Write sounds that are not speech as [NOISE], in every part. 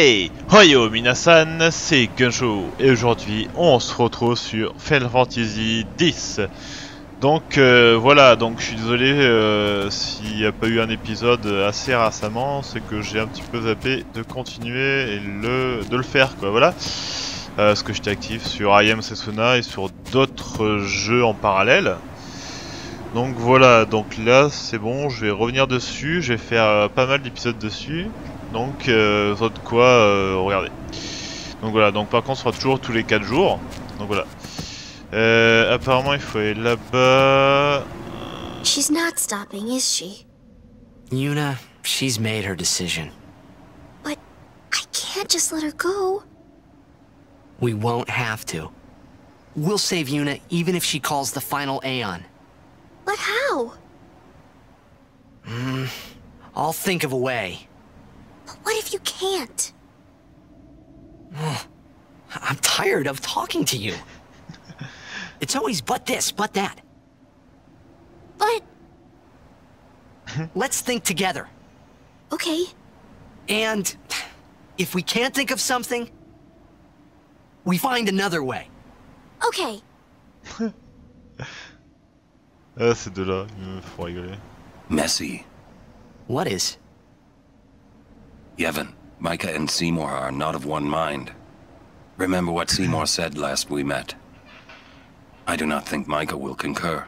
Hey Hoyo Minasan, c'est Gunjo et aujourd'hui on se retrouve sur Final Fantasy X. Donc euh, voilà, donc je suis désolé euh, s'il n'y a pas eu un épisode assez récemment, c'est que j'ai un petit peu zappé de continuer et le, de le faire quoi, voilà. Euh, parce que j'étais actif sur I Am Sesuna et sur d'autres jeux en parallèle. Donc voilà, donc là c'est bon, je vais revenir dessus, je vais faire pas mal d'épisodes dessus. Donc euh, vous de quoi euh, regarder. Donc voilà, donc par contre ce sera toujours tous les 4 jours. Donc voilà. Euh, apparemment il faut aller là-bas. She's not stopping, is she? Yuna, she's made her decision. But I can't just let her go. We won't have to. We'll save Yuna even if she calls the final Aeon. But how? I'll think of a way. But what if you can't? [SIGHS] I'm tired of talking to you. It's always but this, but that. But Let's think together. okay, And if we can't think of something, we find another way. okay. Ah ces deux-là, ils me font rigoler. Messy. What is? Yevon, Mika and Seymour are not of one mind. Remember what Seymour [LAUGHS] said last we met. I do not think Mika will concur.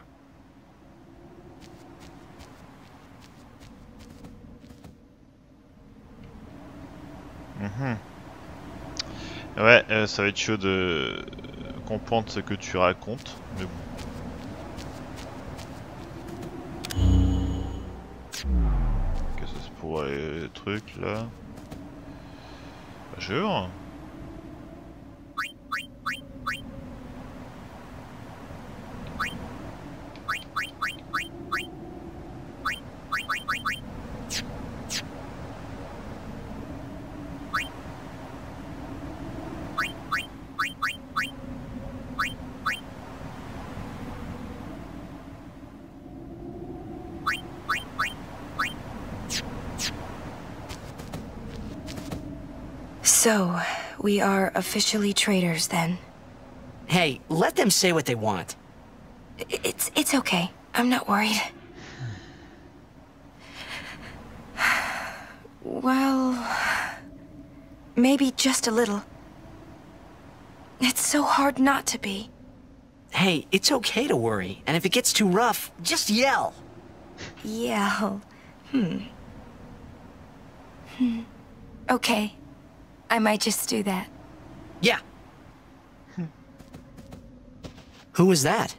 Mm-hmm. Ouais, euh, ça va être chaud de euh, comprendre ce que tu racontes. Mais bon. Qu'est-ce que c'est pour les trucs là Bonjour. Are officially traitors then. Hey, let them say what they want. It's it's okay. I'm not worried. Well, maybe just a little. It's so hard not to be. Hey, it's okay to worry, and if it gets too rough, just yell. Yell. Hmm. Hmm. Okay. I might just do that. Yeah. [LAUGHS] Who was that?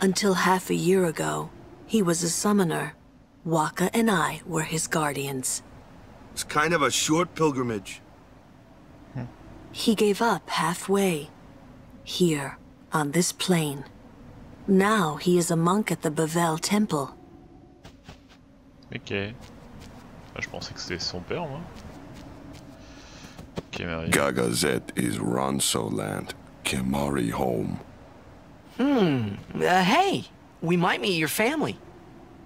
Until half a year ago, he was a summoner. Wakka and I were his guardians. It's kind of a short pilgrimage. [LAUGHS] He gave up halfway. Here, on this plain. Now he is a monk at the Bevelle Temple. Ok. Ah, je pensais que c'était son père moi. Ok Marie. Gagazet is Ronso land, Kimahri home. Uh, hey, we might meet your family.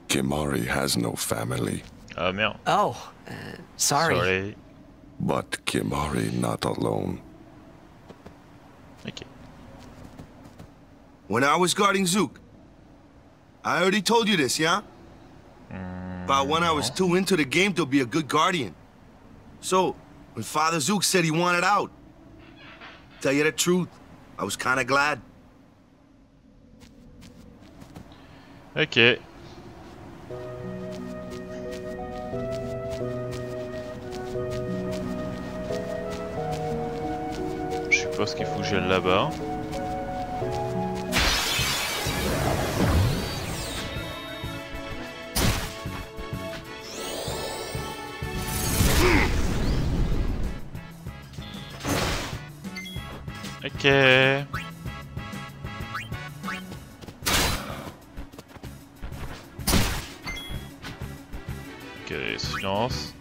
Kimahri has no family, Ah merde. Oh, uh, sorry. Sorry. but Kimahri not alone. Ok. When I was guarding Zuke, I already told you this, yeah? About when I was too into the game to be a good guardian. So, when Father Zook said he wanted out, tell you the truth, I was kind of glad. Ok. Je suppose qu'il faut que j'aille là-bas. Ok. Ok, silence.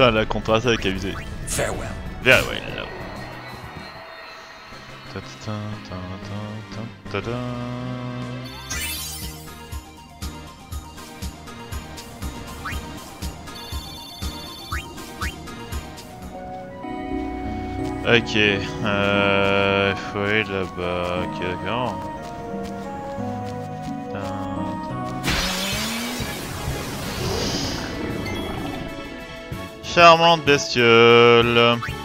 Putain, la contre-attaque a. Farewell. Very well. Ta-ta-ta, ta-ta-ta, ta-ta. Ok, euh, il faut aller là-bas, ok d'accord. Charmante bestiole.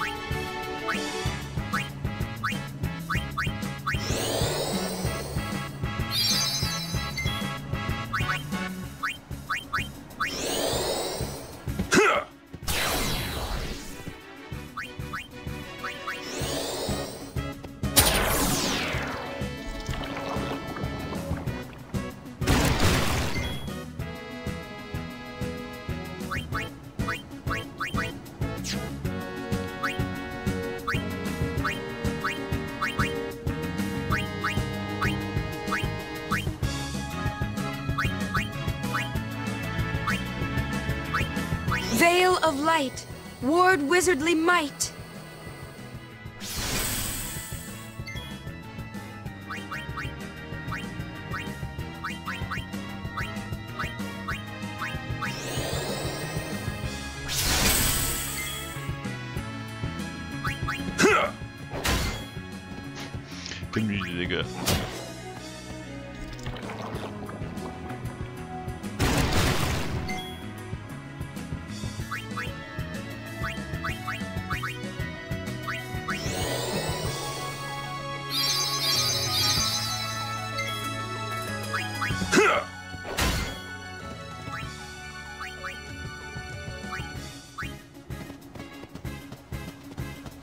Gars.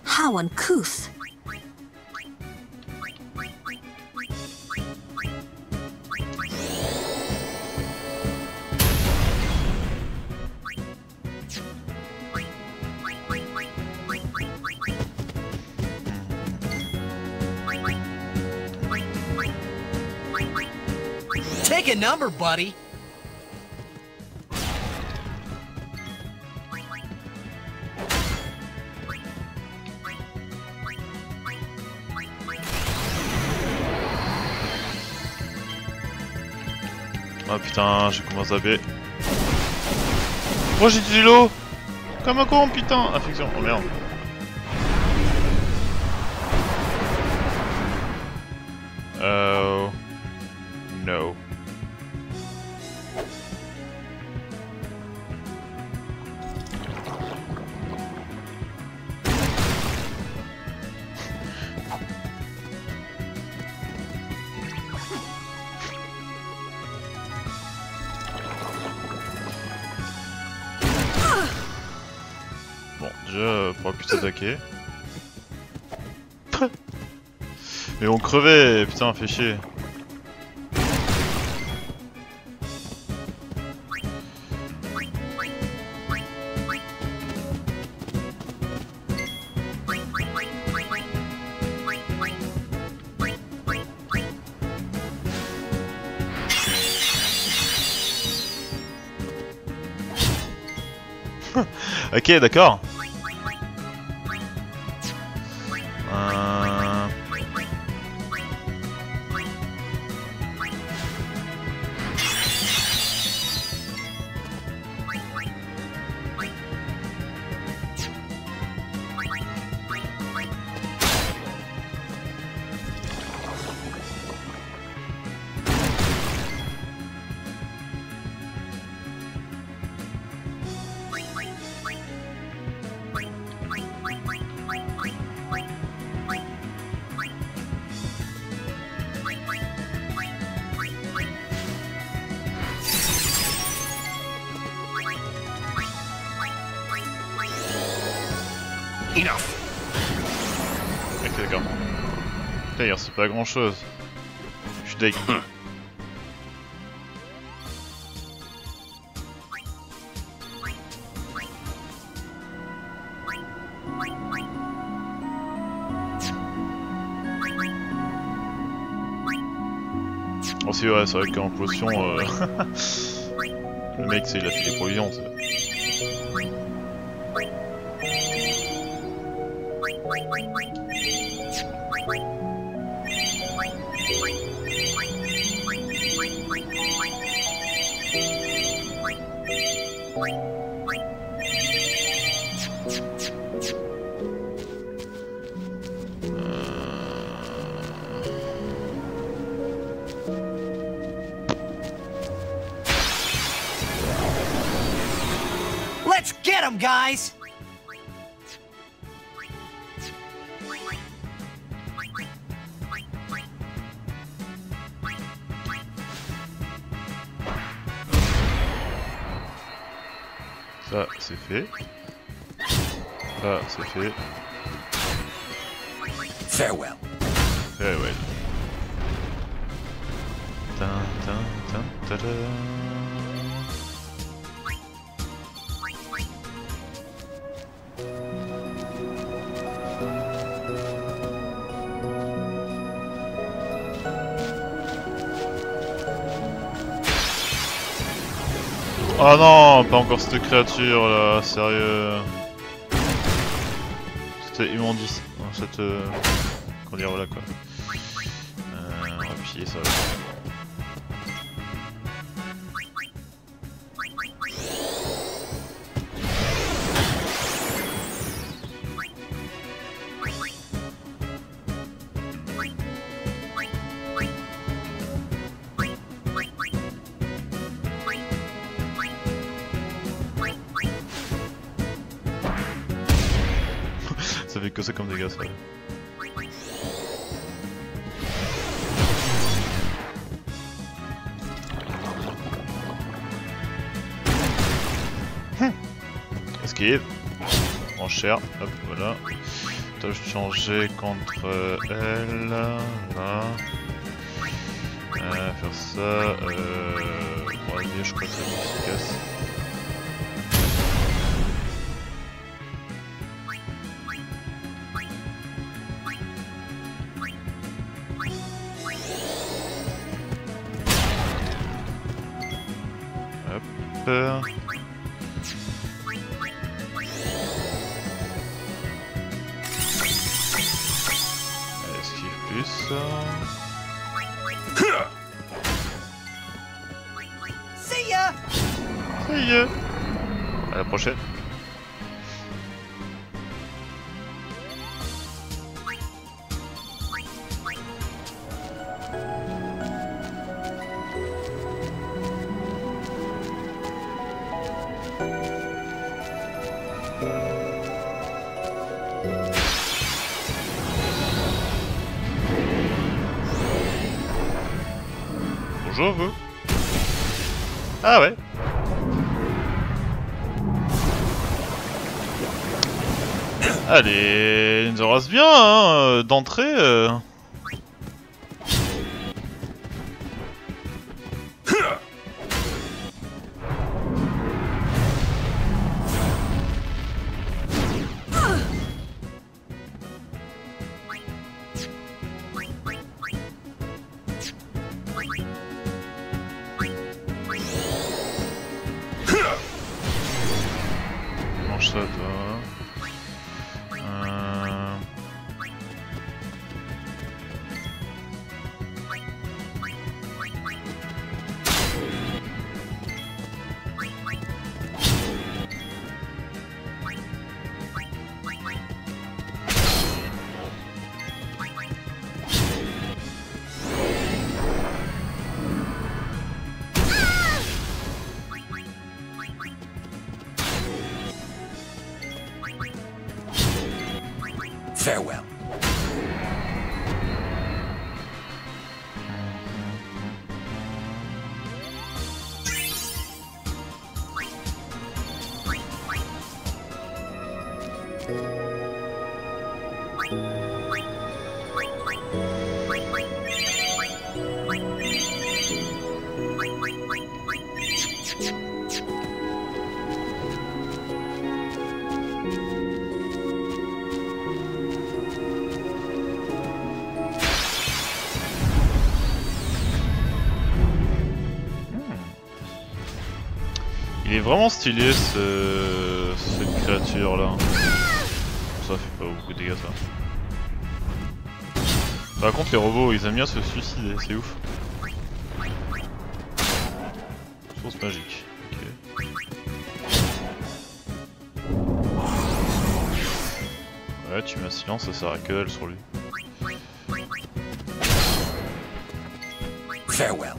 How uncouth. Number, buddy. Oh putain, j'ai commencé à zapper. Moi j'ai du l'eau Comme un con, putain Infection, oh merde. Mais on crevait, putain, fait chier. [LAUGHS] Ok, d'accord. Grand chose. Je suis deg. Oh, c'est vrai, c'est vrai qu'en potion, euh... [LAUGHS] le mec, c'est il a fait des provisions. Let's get him, guys! Fait. Ça, c'est fait. Farewell. Tin, Oh non, pas encore cette créature là, sérieux. C'était immondice. Cette. Euh... Qu'on voilà quoi. Euh, on va ça changer contre euh, elle. Là. Euh, faire ça. Euh... Bon, allez, je crois que c'est efficace. elle, est... elle nous reste bien, hein, euh, d'entrée. Euh. Vraiment stylé ce... cette créature là. Ça fait pas beaucoup de dégâts ça. Par contre les robots ils aiment bien se suicider, c'est ouf. Source magique. Ouais tu mets un silence, ça sert à que dalle sur lui. Farewell.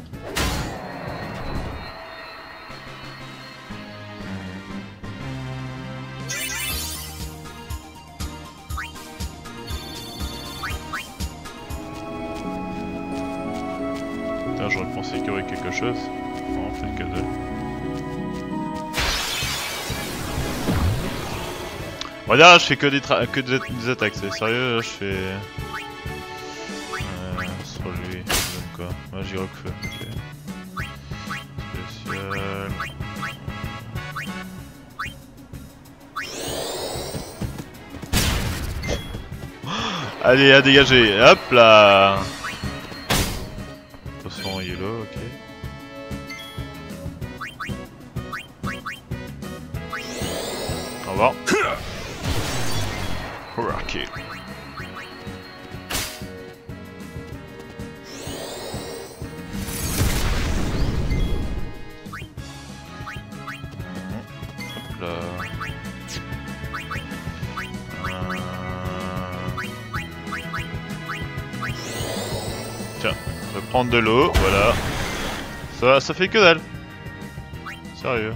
On va dire là je fais que des, que des, attaques, c'est sérieux là je fais... Euh, sur lui, donne quoi Ouais j'ai rock feu, ok. Spécial... [GASPS] Allez à dégager, hop là de l'eau, voilà. Ça, ça fait que dalle. Sérieux.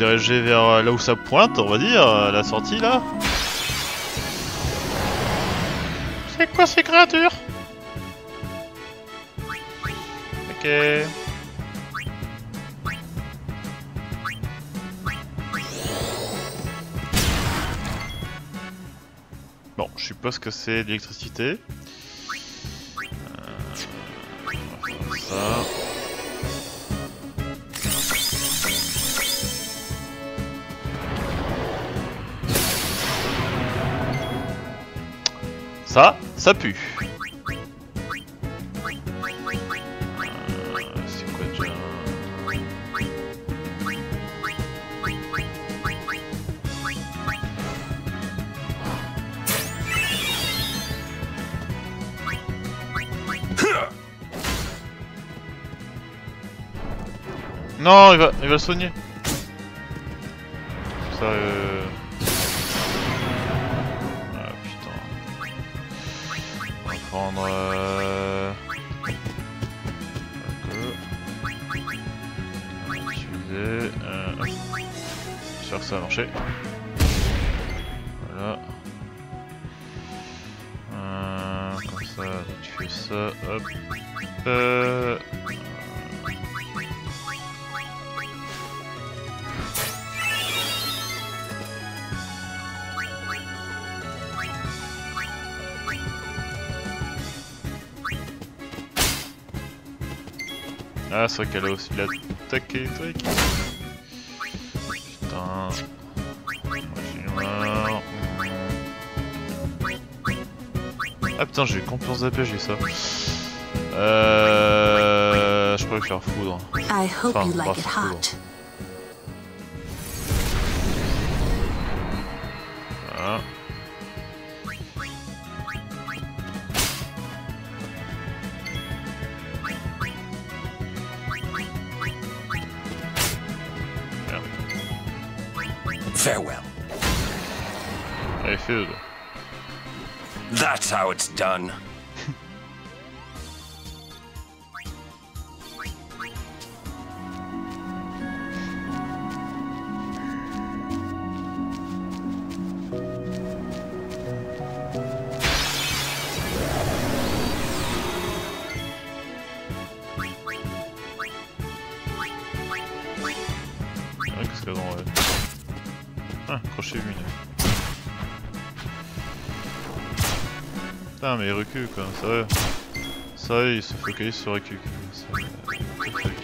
Diriger vers euh, là où ça pointe, on va dire, euh, la sortie là. C'est quoi ces créatures? Ok. Bon, je suppose que c'est l'électricité. Ça, ça pue. Euh, Non, il va, il va soigner. C'est vrai qu'elle a aussi l'attaque électrique. Putain. Moi. Ah putain, j'ai complètement zappé, j'ai ça. Euh... Je pourrais faire foudre. I hope Enfin, you like it hot. Done. Putain, mais il recule quoi, sérieux. Ça, il se focalise sur truc.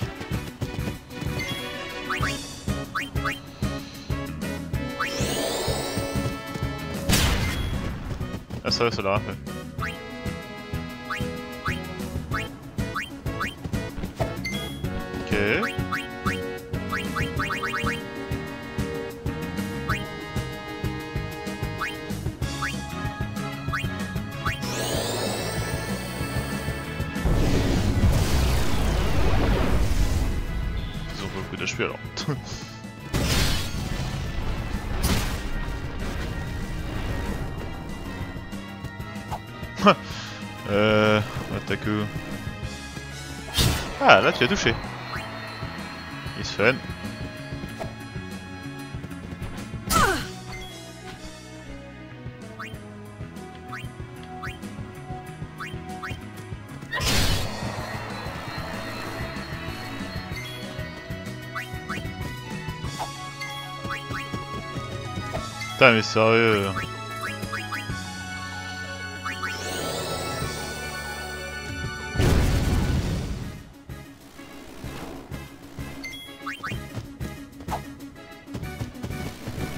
Ah ça, ça l'a fait. Ah, là tu as touché. Il se fait. Putain mais sérieux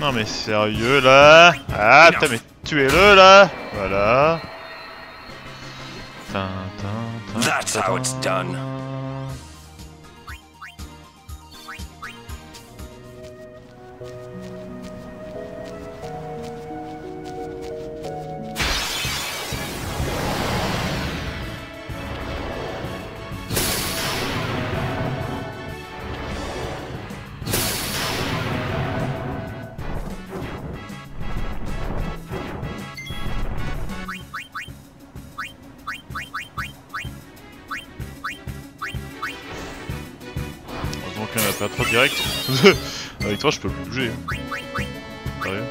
Non mais sérieux là? Ah putain mais tuez-le là! Voilà. That's how it's done. Toi je peux plus bouger. Sérieux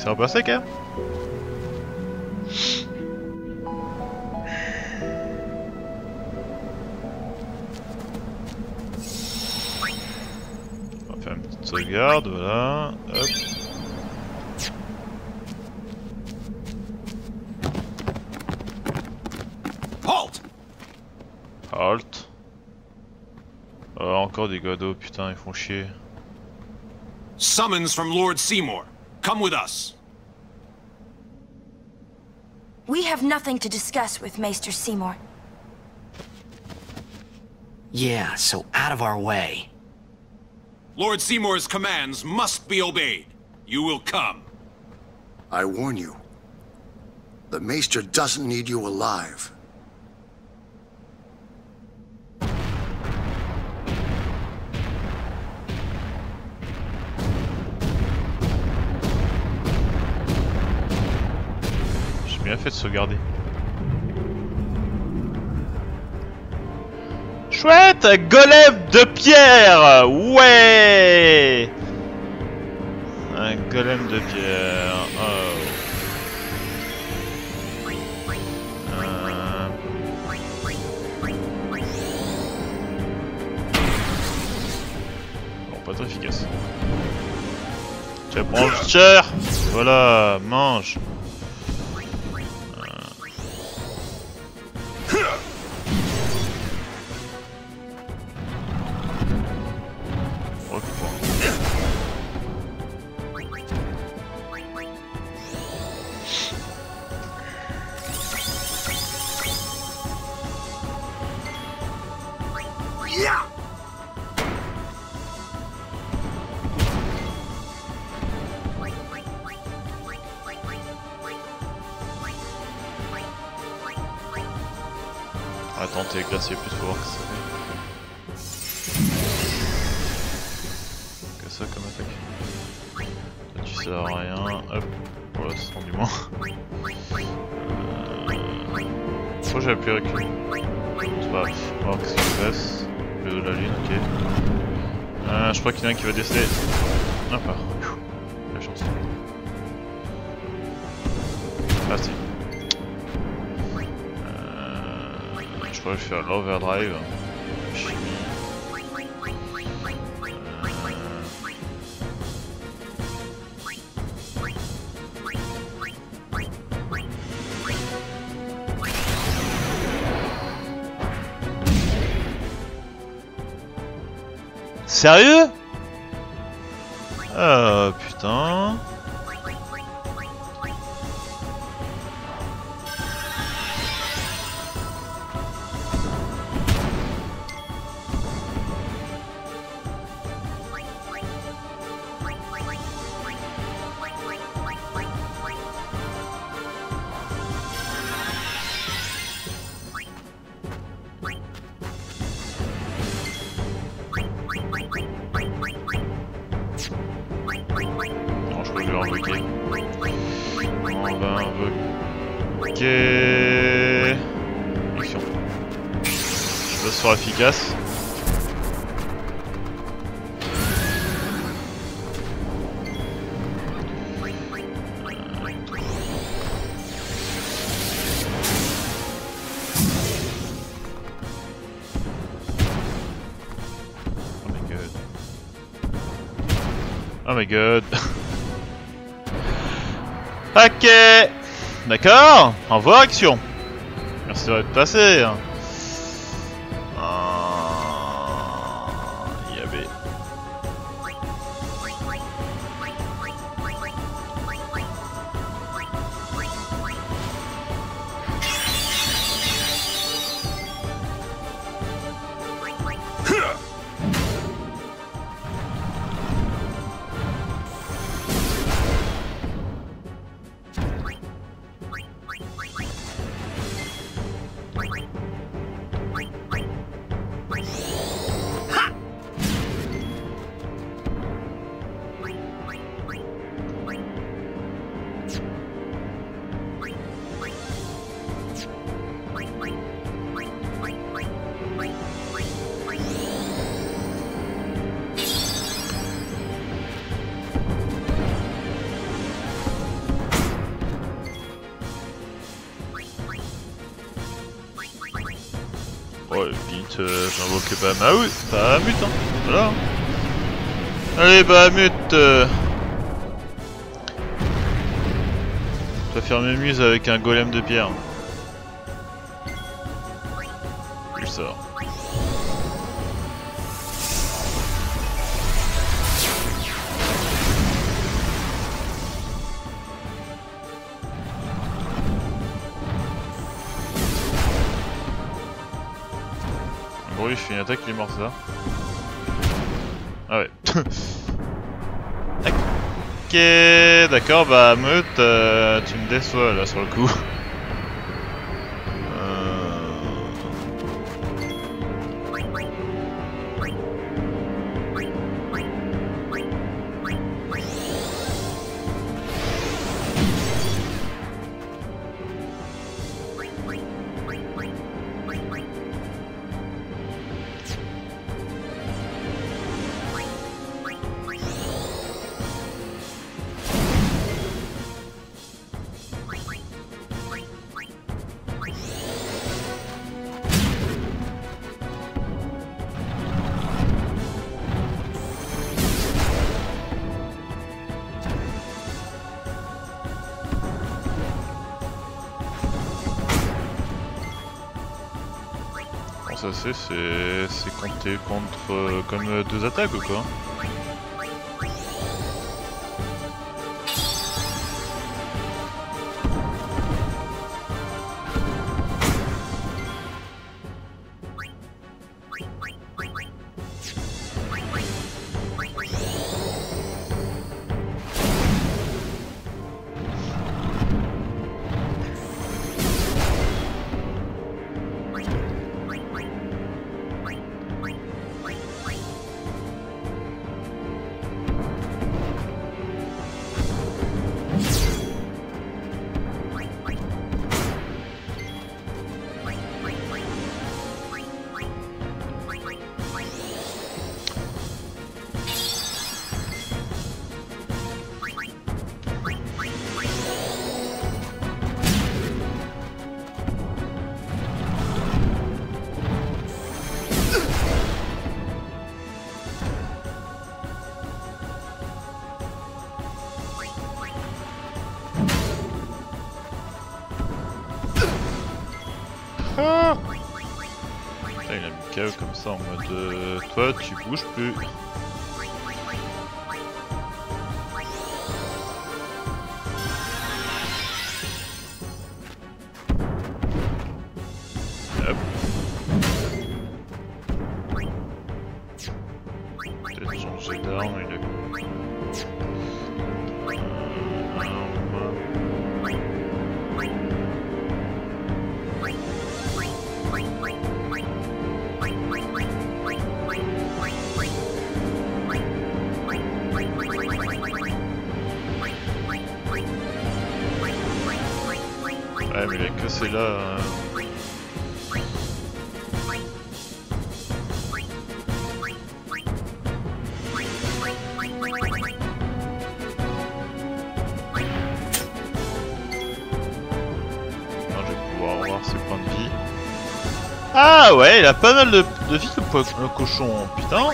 On va repasser quand. On va faire une petite sauvegarde, voilà. Hop. Halt! Halt. Oh, encore des godots, putain, ils font chier. Summons from Lord Seymour. Come with us. We have nothing to discuss with Maester Seymour. Yeah, so out of our way. Lord Seymour's commands must be obeyed. You will come. I warn you. The Maester doesn't need you alive. Fait de sauvegarder. Chouette Golem de pierre Ouais Un golem de pierre. Oh. Euh, pas très efficace. Tiens, mange cher Voilà, mange Attends, qui va décéder. Ah, pas. La chance. Ah si. je pourrais faire l'overdrive. Sérieux? Invoquer. On va invoquer. Action. Ce sera efficace. Oh my god. [LAUGHS] Ok. D'accord. Envoie action. Merci de passé hein. J'invoque Bahamut, Bahamut, hein, voilà. Allez, Bahamut euh... Je vais faire mes muses avec un golem de pierre. Je sors. Gros, je fais une attaque, il est mort, ça Ah ouais. [LAUGHS] ok, d'accord, bah meute, euh, tu me déçois là sur le coup. Comme euh, deux attaques ou quoi ça en mode euh, toi tu bouges plus. Ouais, il a pas mal de, de vie le, le cochon, putain.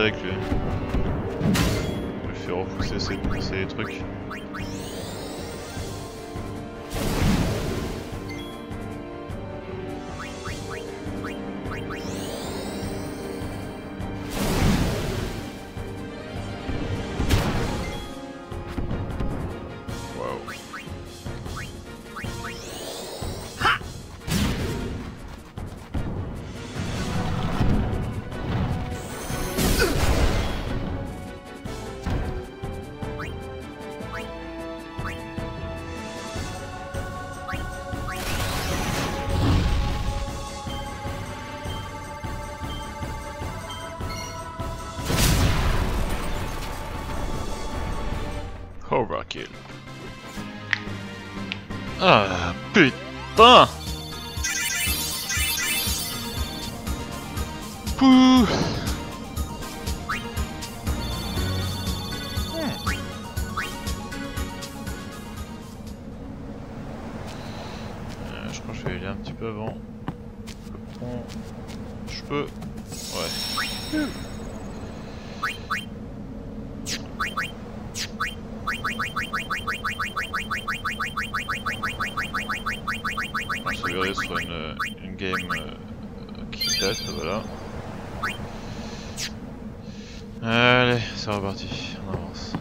avec lui. Euh, je vais faire repousser ces, ces trucs. Ah, putain game euh, qui date, voilà. Allez, c'est reparti, on avance.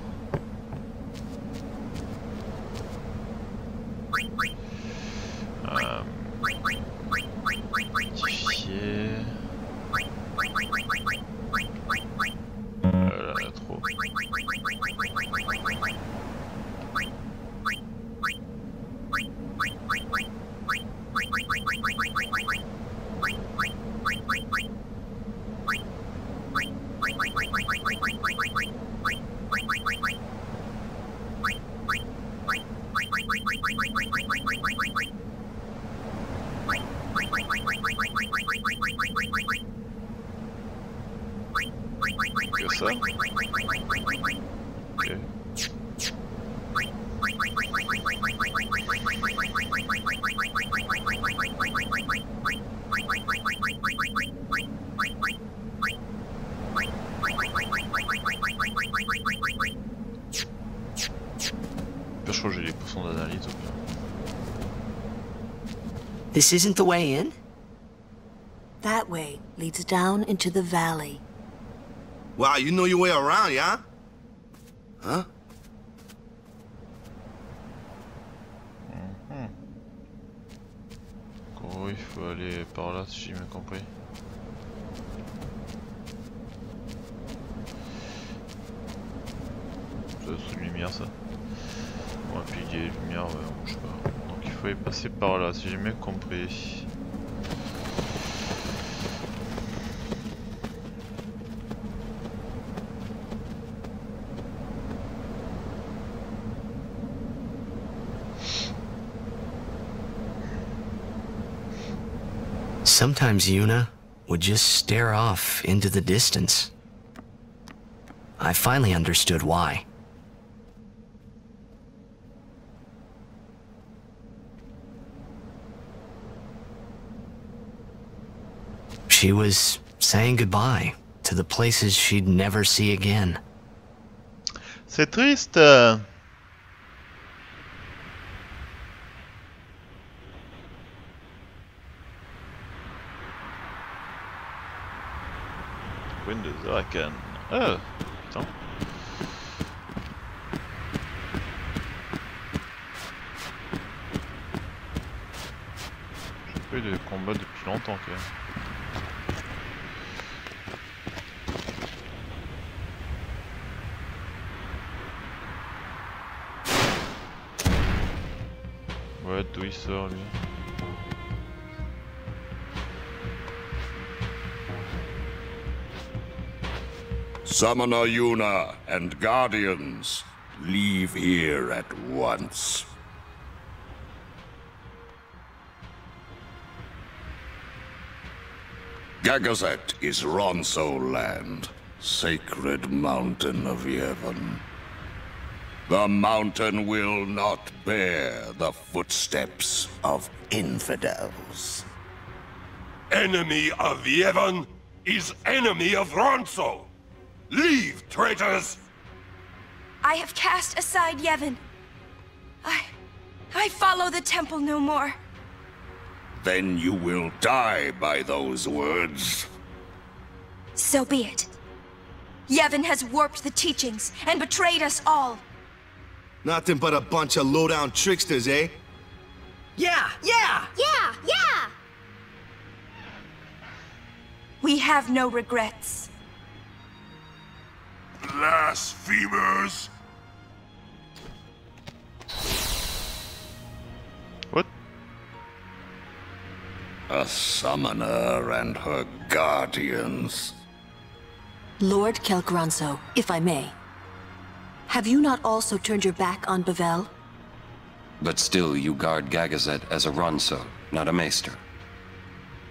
This isn't the way in? That way leads down into the valley. Wow, you know your way around, yeah? Sometimes Yuna would just stare off into the distance. I finally understood why. She was saying goodbye to the places she'd never see again. C'est triste. Euh, Arakan. Ah, putain. J'ai pas eu de combat depuis longtemps quand même. Ouais, d'où il sort lui? Summoner Yuna and Guardians, leave here at once. Gagazet is Ronso land, sacred mountain of Yevon. The mountain will not bear the footsteps of infidels. Enemy of Yevon is enemy of Ronso. Leave, traitors! I have cast aside Yevon. I... I follow the temple no more. Then you will die by those words. So be it. Yevon has warped the teachings and betrayed us all. Nothing but a bunch of low-down tricksters, eh? Yeah, yeah! Yeah, yeah! We have no regrets. Blasphemers! What A summoner and her guardians. Lord Kelk Ronso, if I may. Have you not also turned your back on Bevelle? But still, you guard Gagazet as a Ronso, not a Maester.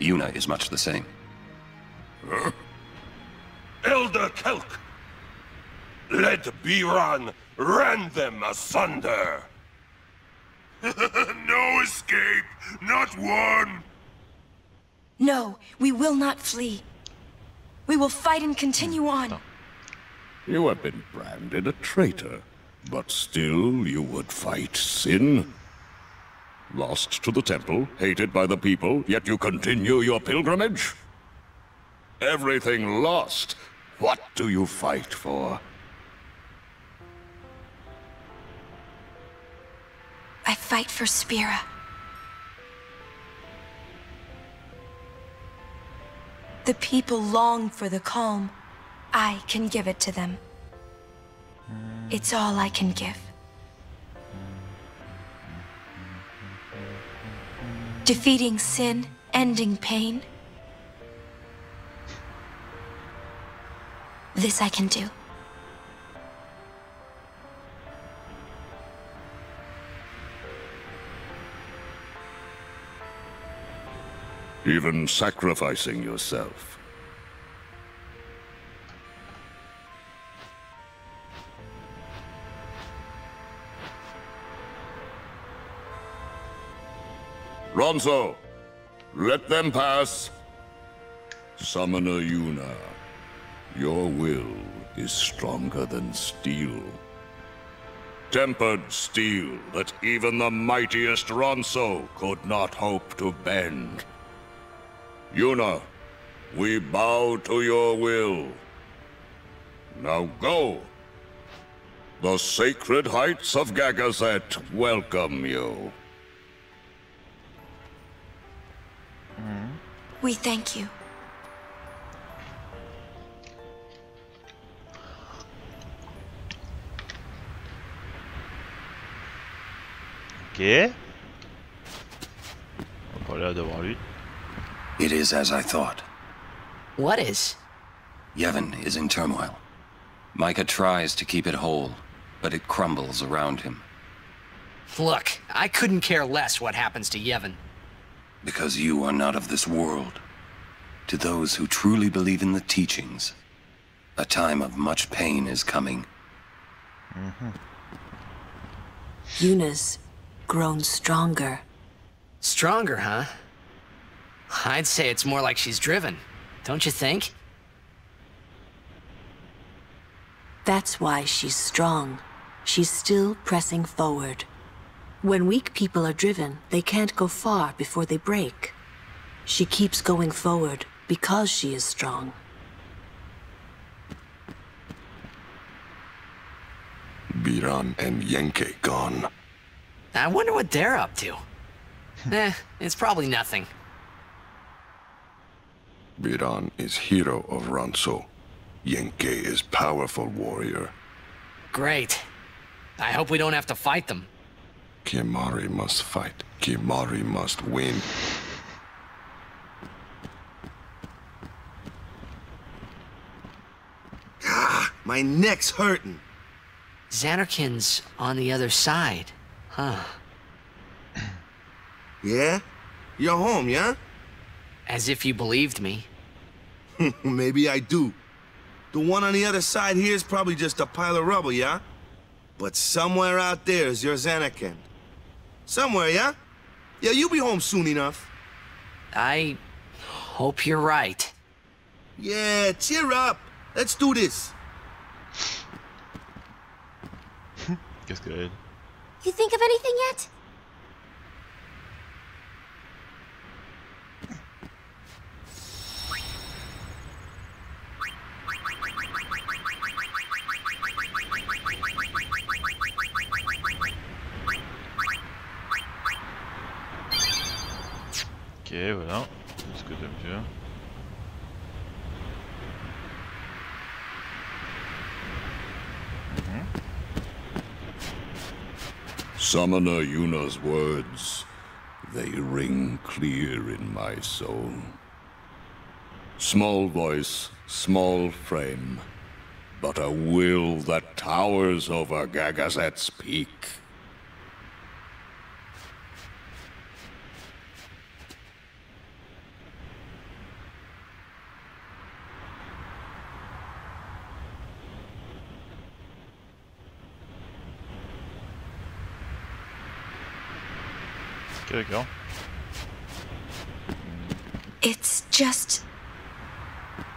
Yuna is much the same. Elder Kelk! Let Biran rend them asunder! [LAUGHS] no escape! Not one! No, we will not flee. We will fight and continue hmm. on. You have been branded a traitor, but still you would fight sin. Lost to the temple, hated by the people, yet you continue your pilgrimage? Everything lost. What do you fight for? I fight for Spira. The people long for the calm. I can give it to them. It's all I can give. Defeating sin, ending pain. This I can do. even sacrificing yourself. Ronso, let them pass. Summoner Yuna, your will is stronger than steel. Tempered steel that even the mightiest Ronso could not hope to bend. Yuna, we bow to your will. Now go. The sacred heights of Gagazet welcome you. Hmm? We thank you. Ok. On va pas aller devant lui. It is as I thought. What is? Yevon is in turmoil. Mika tries to keep it whole, but it crumbles around him. Look, I couldn't care less what happens to Yevon. Because you are not of this world. To those who truly believe in the teachings, a time of much pain is coming. Mm-hmm. Yuna's grown stronger. Stronger, huh? I'd say it's more like she's driven. Don't you think? That's why she's strong. She's still pressing forward. When weak people are driven, they can't go far before they break. She keeps going forward because she is strong. Biran and Yenke gone. I wonder what they're up to. [LAUGHS] eh, it's probably nothing. Biran is hero of Ronso. Yenke is powerful warrior. Great. I hope we don't have to fight them. Kimahri must fight. Kimahri must win. Ah, my neck's hurting. Zanarkand's on the other side. Huh. Yeah? You're home, yeah? As if you believed me. [LAUGHS] Maybe I do. The one on the other side here is probably just a pile of rubble, yeah? But somewhere out there is your Zanarkand. Somewhere, yeah? Yeah, you'll be home soon enough. I hope you're right. Yeah, cheer up. Let's do this. [LAUGHS] Qu'est-ce. You think of anything yet? Voilà. Ce que t'aimes bien. Mhm. Summoner Yuna's words, they ring clear in my soul. Small voice, small frame, but a will that towers over Gagazet's peak. Ok, d'accord. It's just.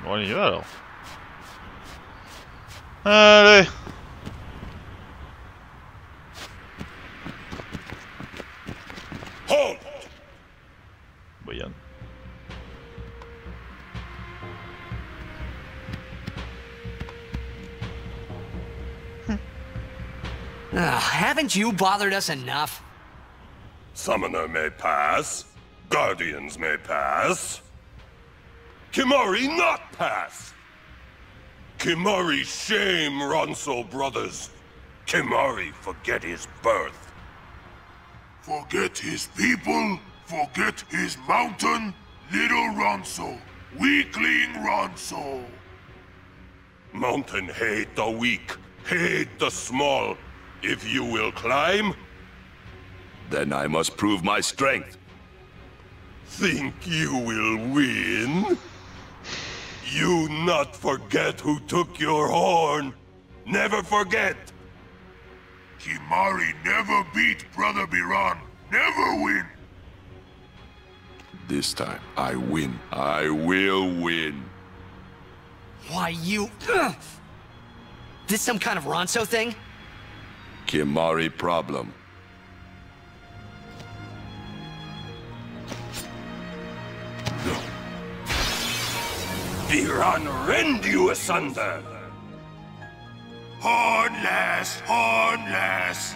Bon, on y va alors. Allez Halt! Boyan. Haven't you bothered us enough? Summoner may pass. Guardians may pass. Kimahri not pass. Kimahri shame Ronso brothers. Kimahri forget his birth. Forget his people, forget his mountain, little Ronso, weakling Ronso. Mountain hate the weak, hate the small. If you will climb, Then I must prove my strength. think you will win? You not forget who took your horn. Never forget. Kimahri never beat Brother Biran. Never win. This time, I win. I will win. Why, you... Ugh. This some kind of Ronso thing? Kimahri problem. Biran rend you asunder! Hornless! Hornless!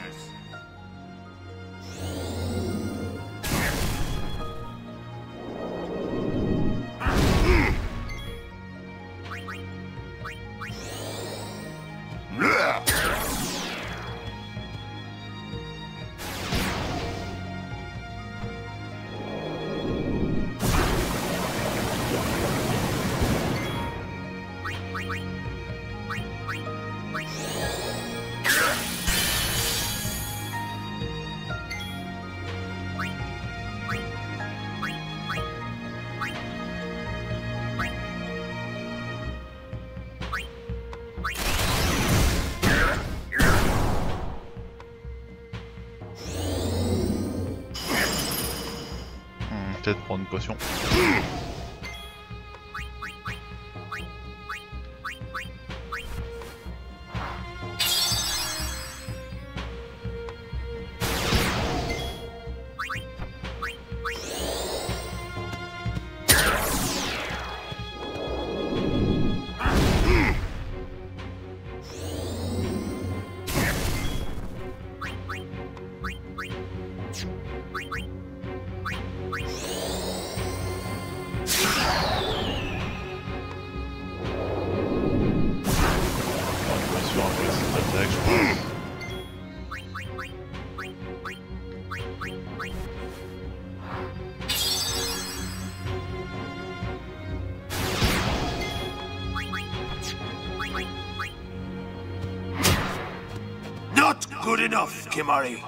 Enough, Kimari.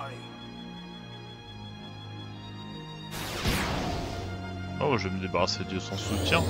Oh, je vais me débarrasser de son soutien.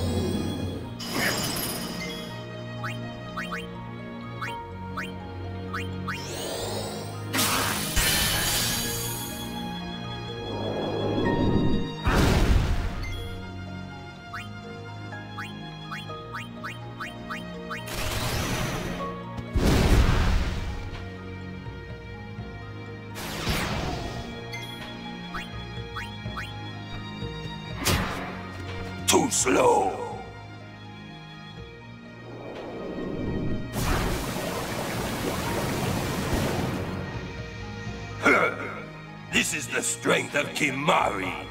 The strength of Kimahri.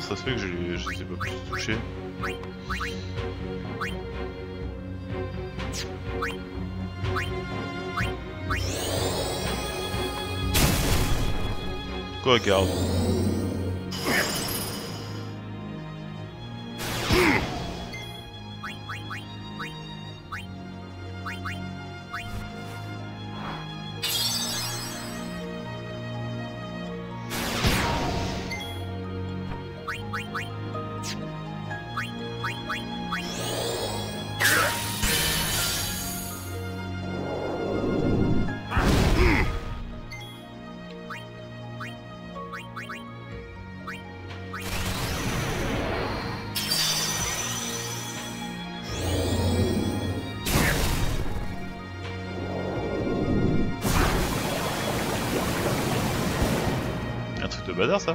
Ça se fait que je, les- je les ai pas plus touchés Quoi, garde? hasard ça.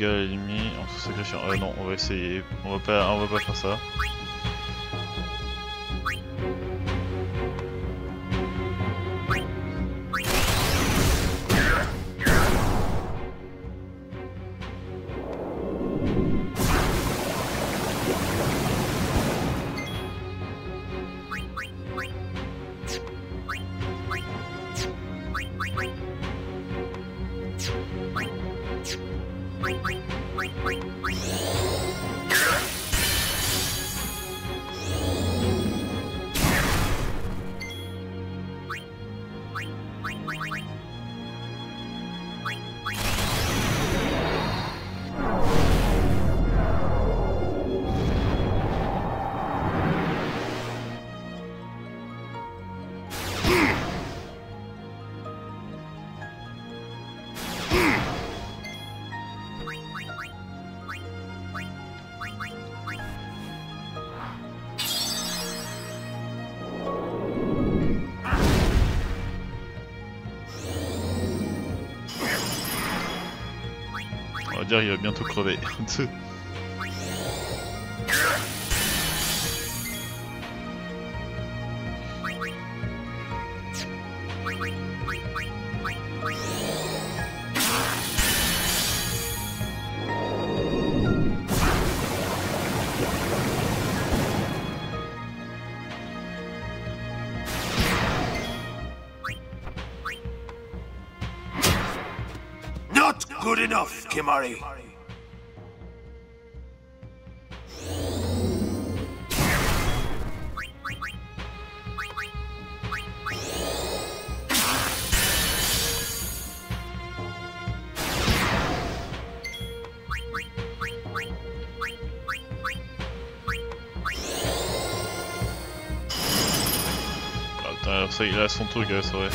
Dégâts à l'ennemi en se sacrifiant. Euh, non, on va essayer. On va pas, on va pas faire ça. Il va bientôt crever. [LAUGHS] Kimari. Attends, ça il a son truc, ouais, c'est vrai.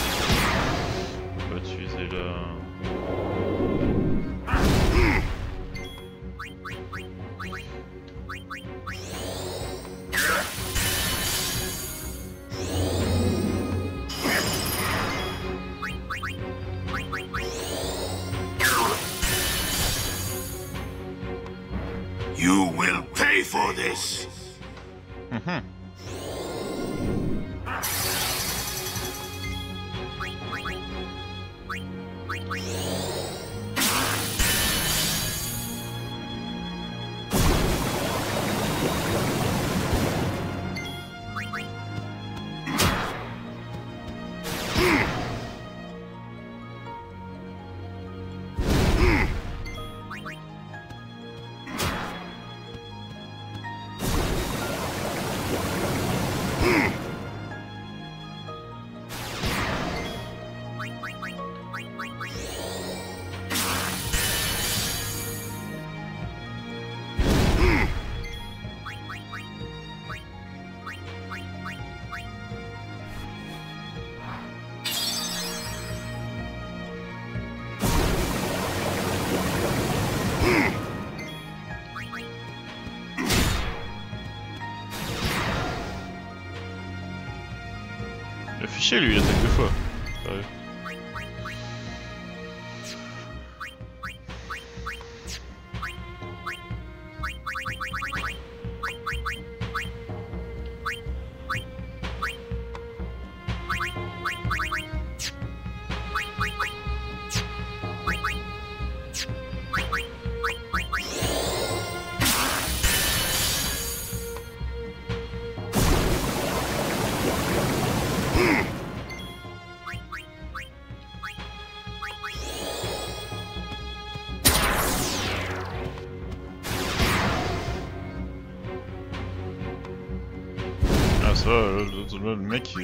Все люди так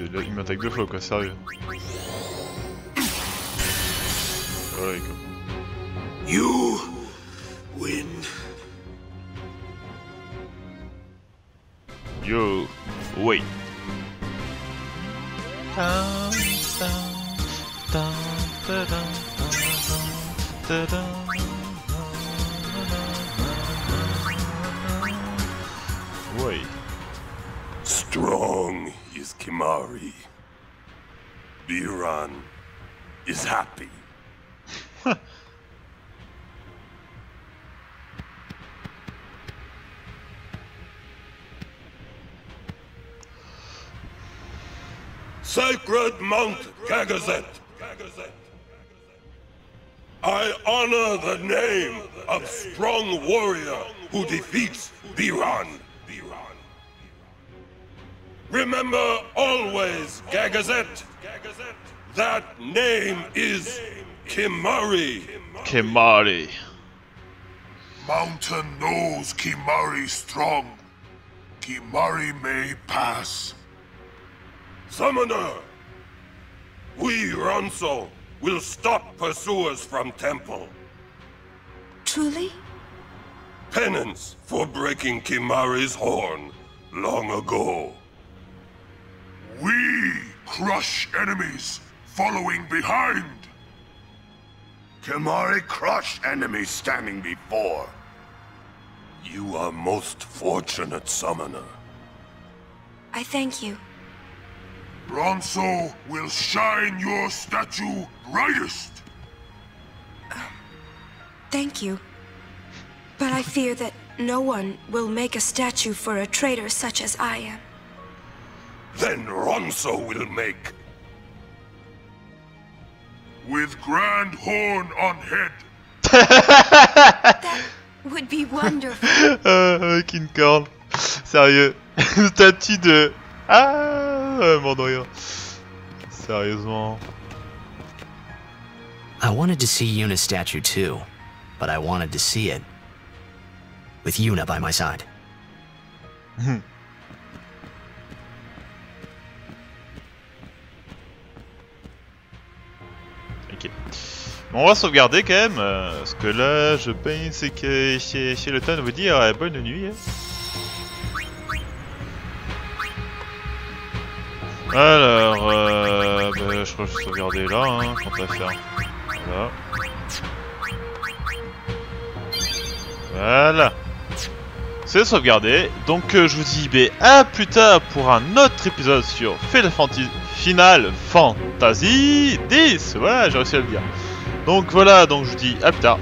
il, m'attaque deux fois quoi, sérieux. Voilà, il- You Kimahri. Kimahri. Mountain knows Kimahri strong. Kimahri may pass. Summoner, we Ronso will stop pursuers from temple. Truly? Penance for breaking Kimahri's horn long ago. We crush enemies following behind. Kimahri crush enemies standing before. You are most fortunate, Summoner. I thank you. Ronso will shine your statue brightest. Thank you. But I fear that no one will make a statue for a traitor such as I am. Then Ronso will make. With grand horn on head. [LAUGHS] That would be wonderful. Euh, avec une corne. Sérieux. Une [LAUGHS] statue de... Ah, mort de rire. Sérieusement. I wanted to see Yuna's statue too, but I wanted to see it with Yuna by my side. Bon, on va sauvegarder quand même, euh, parce que là, je pense que chez, chez le de vous dire euh, bonne nuit. hein. Alors, euh, bah, je crois que je vais sauvegarder là, hein, quand à faire. Voilà. Voilà. C'est sauvegardé. Donc je vous dis bah, à plus tard pour un autre épisode sur Final Fantasy, Final Fantasy 10. Voilà, j'ai réussi à le dire. Donc voilà, donc je vous dis à plus tard.